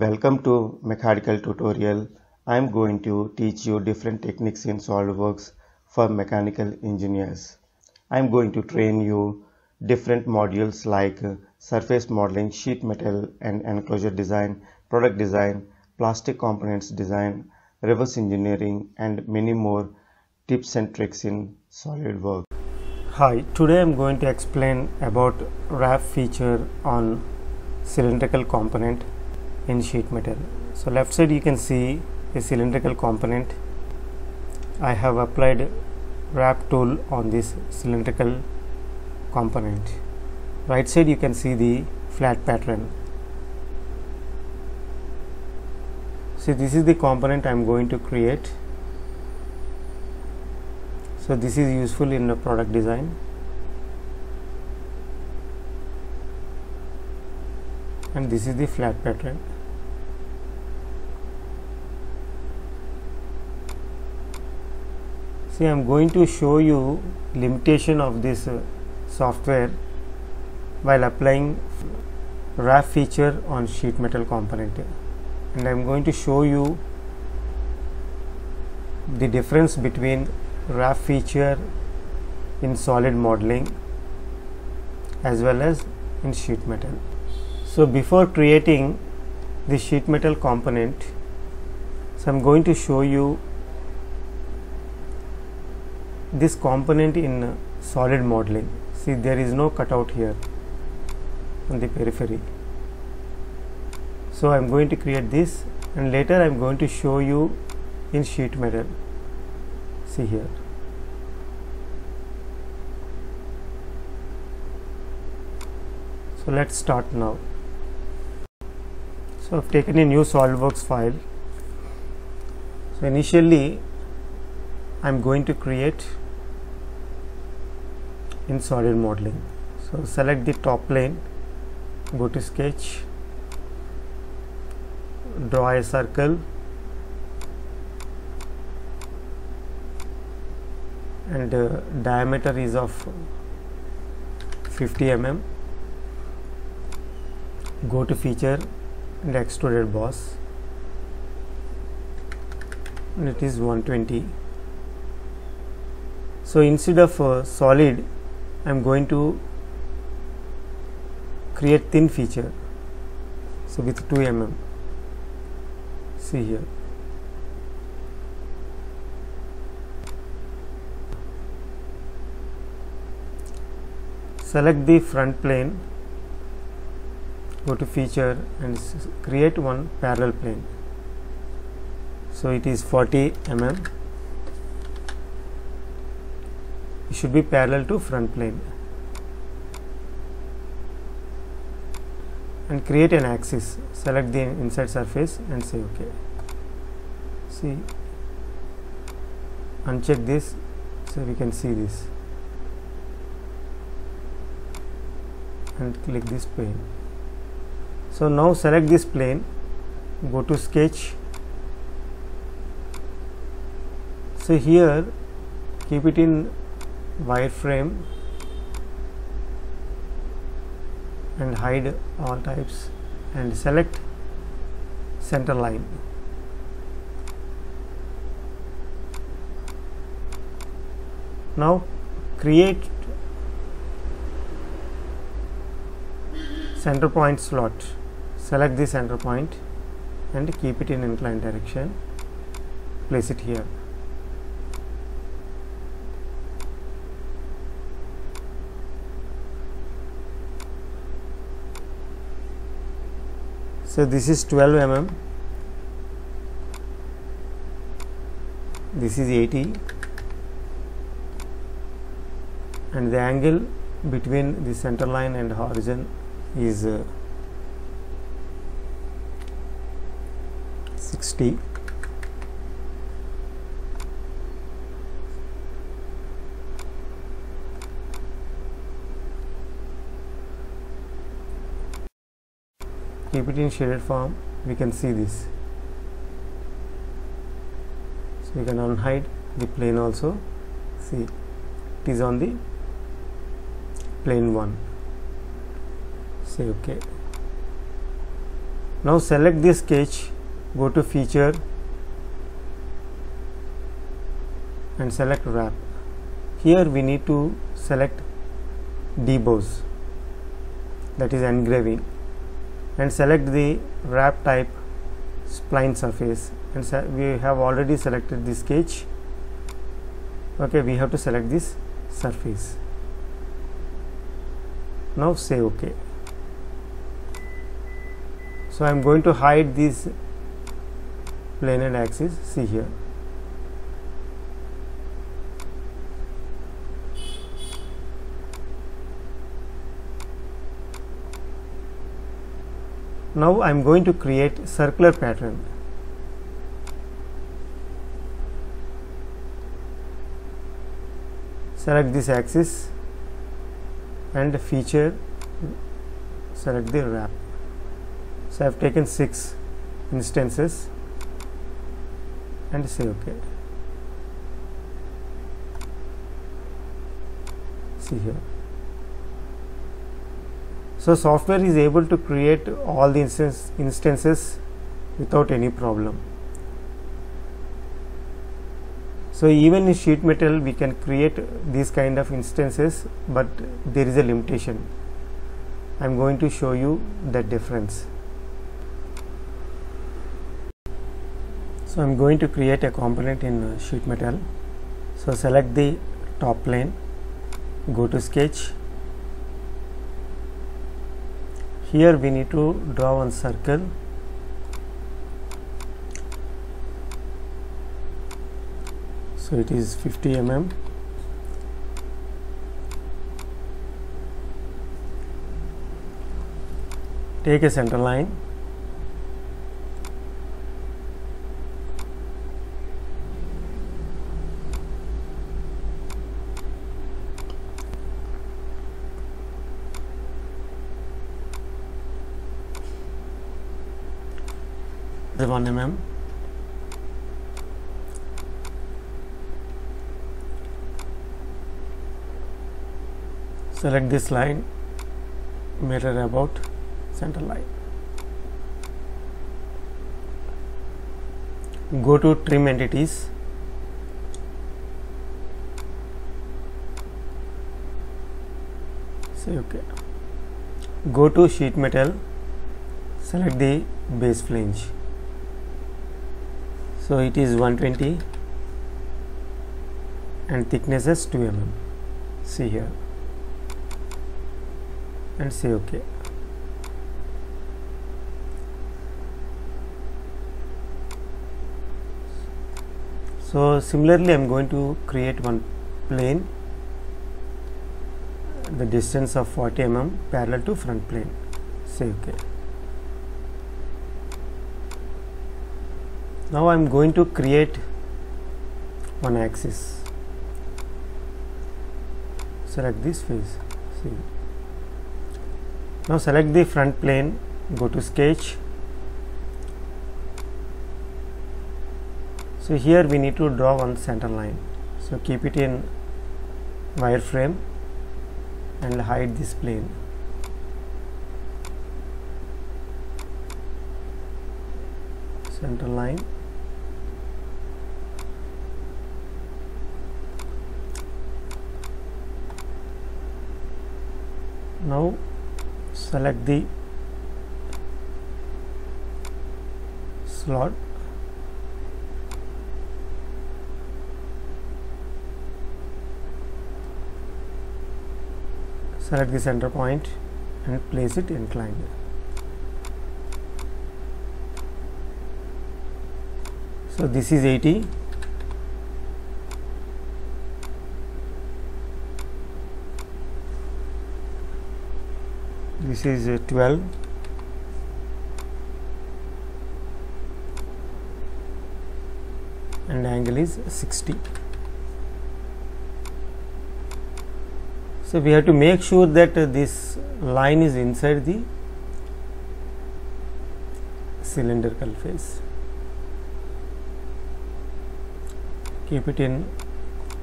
Welcome to MechCADical tutorial. I am going to teach you different techniques in SolidWorks for mechanical engineers. I am going to train you different modules like uh, surface modeling, sheet metal and enclosure design, product design, plastic components design, reverse engineering and many more tips and tricks in SolidWorks. Hi, today I am going to explain about wrap feature on cylindrical component in sheet metal. So left side you can see a cylindrical component. I have applied wrap tool on this cylindrical component. Right side you can see the flat pattern. See this is the component I am going to create. So this is useful in the product design. And this is the flat pattern. See I am going to show you limitation of this uh, software while applying wrap feature on sheet metal component and I am going to show you the difference between wrap feature in solid modeling as well as in sheet metal. So before creating the sheet metal component so I am going to show you this component in solid modeling. See there is no cutout here on the periphery. So I am going to create this and later I am going to show you in sheet metal. See here. So let's start now. So I've taken a new SolidWorks file. So initially I'm going to create in solid modeling. So select the top plane go to sketch draw a circle and uh, diameter is of 50 mm. Go to feature and extruded boss. And it is 120 so instead of uh, solid I am going to create thin feature. So with 2 mm. See here. Select the front plane go to feature and create one parallel plane. So it is 40 mm it should be parallel to front plane. And create an axis. Select the inside surface and say ok see? Uncheck this so we can see this. And click this plane. So now select this plane go to sketch. So here keep it in wireframe and hide all types and select center line. Now create center point slot. Select the center point and keep it in inclined direction. Place it here so this is 12 mm. This is 80 and the angle between the center line and horizon is uh, 60 keep it in shaded form. We can see this. So we can unhide the plane also. See it is on the plane 1 say ok now select this sketch go to feature and select wrap. Here we need to select deboss. That is engraving and select the wrap type spline surface. And we have already selected this sketch okay we have to select this surface. Now say ok so I am going to hide this plane and axis see here now I am going to create circular pattern. Select this axis and feature select the wrap. So I have taken six instances and say ok see here so software is able to create all the instance, instances without any problem. So even in sheet metal we can create these kind of instances but there is a limitation. I'm going to show you the difference. So I'm going to create a component in uh, sheet metal. So select the top plane go to sketch here we need to draw one circle. So it is 50 mm. Take a center line 1 mm select this line mirror about center line. Go to trim entities. Say ok go to sheet metal. Select the base flange so it is 120 and thickness is 2 mm see here. And say ok so similarly I'm going to create one plane the distance of 40 mm parallel to front plane. Say ok now I'm going to create one axis. Select this face see. Now select the front plane go to sketch. So here we need to draw one center line. So keep it in wireframe and hide this plane. Center line now select the slot. Select the center point and place it inclined. So this is 80 this is uh, 12 and angle is 60 so we have to make sure that uh, this line is inside the cylindrical face. Keep it in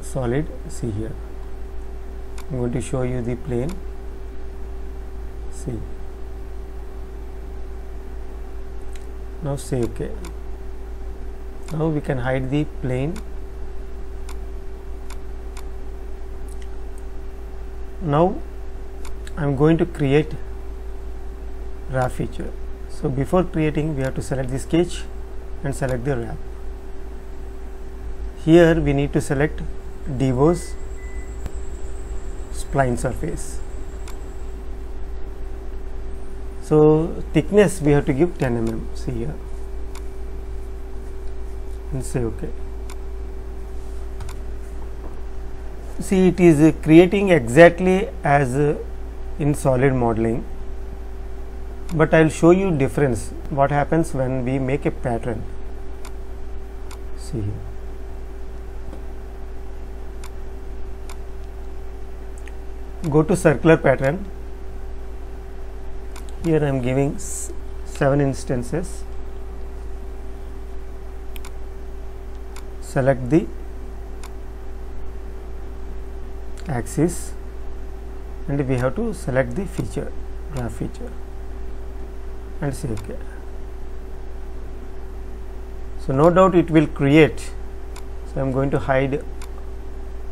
solid see here. I'm going to show you the plane see now say ok now we can hide the plane. Now I'm going to create wrap feature. So before creating we have to select the sketch and select the wrap here we need to select deboss spline surface so thickness we have to give 10 mm. See here. And say ok see it is creating exactly as in solid modeling. But I will show you difference. What happens when we make a pattern? See here. Go to circular pattern here I am giving 7 instances. Select the axis and we have to select the feature wrap feature and say ok so no doubt it will create. So I am going to hide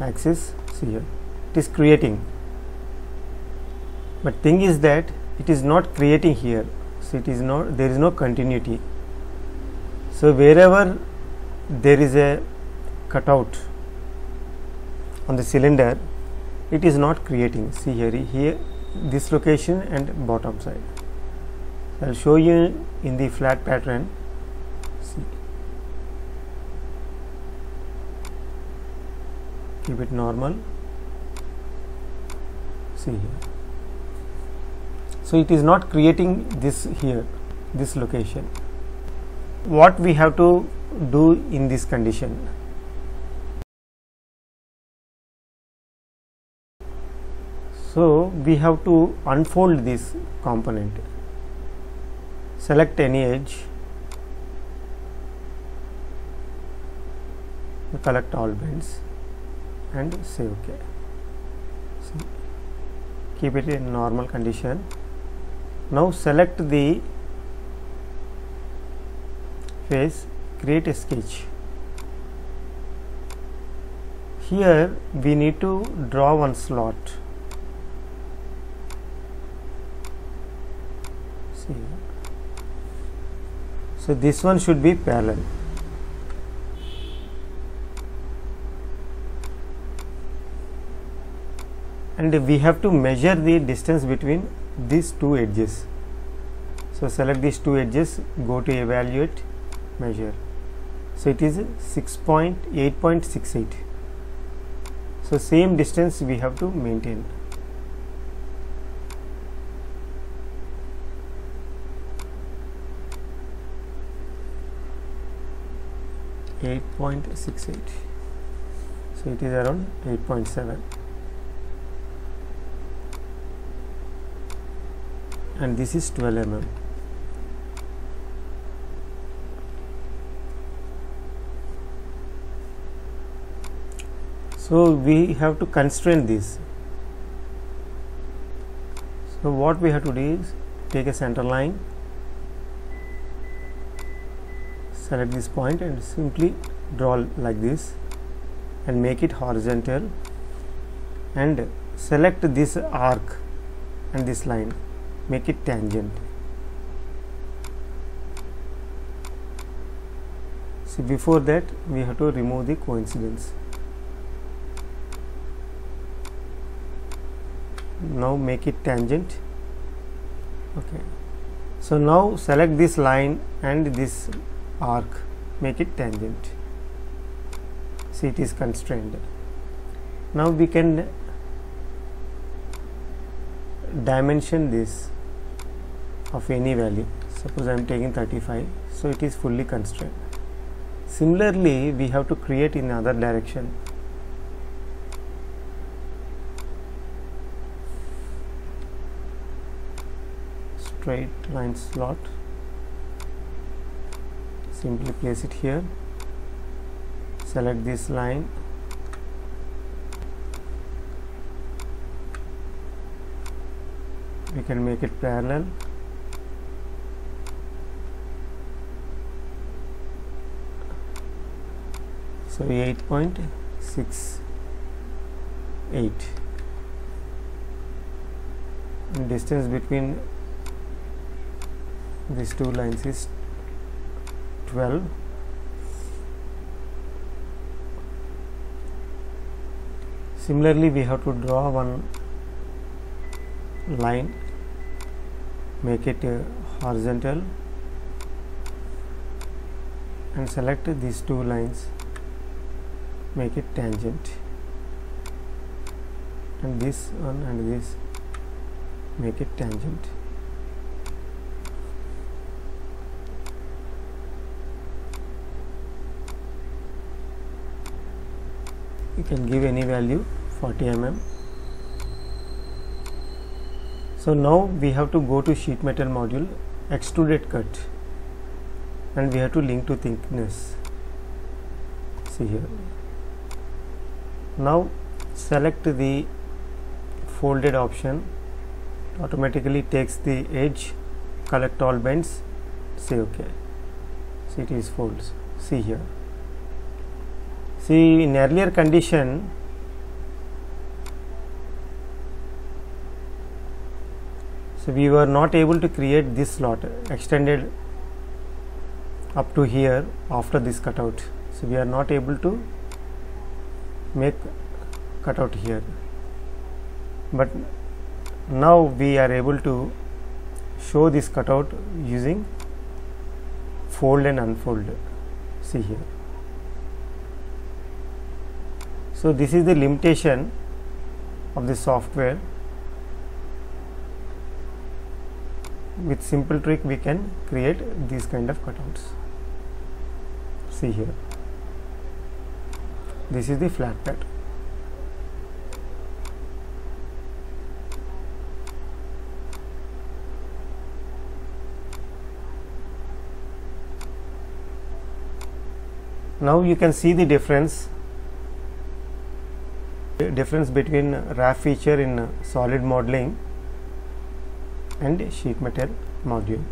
axis see here. It is creating. But thing is that it is not creating here. So it is not there is no continuity. So wherever there is a cutout on the cylinder it is not creating. See here here this location and bottom side. I'll show you in the flat pattern. See. Keep it normal. See here so it is not creating this here this location. What we have to do in this condition? So we have to unfold this component. Select any edge. Collect all bends and say ok so keep it in normal condition now select the face create a sketch. Here we need to draw one slot. See? So this one should be parallel. And we have to measure the distance between these two edges. So select these two edges go to evaluate measure. So it is 6.8.68 so same distance we have to maintain. Eight point six eight, so it is around eight point seven. And this is 12 mm. So we have to constrain this. So what we have to do is take a center line, select this point and simply draw like this and make it horizontal and select this arc and this line make it tangent. See before that we have to remove the coincidence. Now make it tangent. Okay. So now select this line and this arc. Make it tangent. See it is constrained. Now we can dimension this of any value suppose I am taking 35 so it is fully constrained. Similarly we have to create in other direction. Straight line slot. Simply place it here. Select this line. We can make it parallel so 8.68 distance between these two lines is 12 similarly we have to draw one line make it uh, horizontal and select these two lines make it tangent. And this one and this make it tangent. You can give any value 40 mm so now we have to go to sheet metal module extruded cut. And we have to link to thickness. See here now select the folded option. Automatically takes the edge collect all bends say ok see it is folds. See here. See in earlier condition so we were not able to create this slot extended up to here after this cutout. So we are not able to make cutout here. But now we are able to show this cutout using fold and unfold. See here. So this is the limitation of the software. With simple trick we can create these kind of cutouts. See here this is the flat cut now you can see the difference difference between wrap feature in solid modeling and sheet metal module.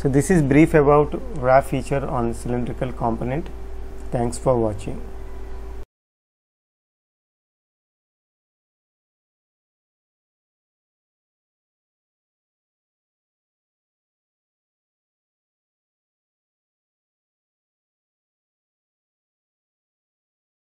So this is brief about wrap feature on cylindrical component. Thanks for watching.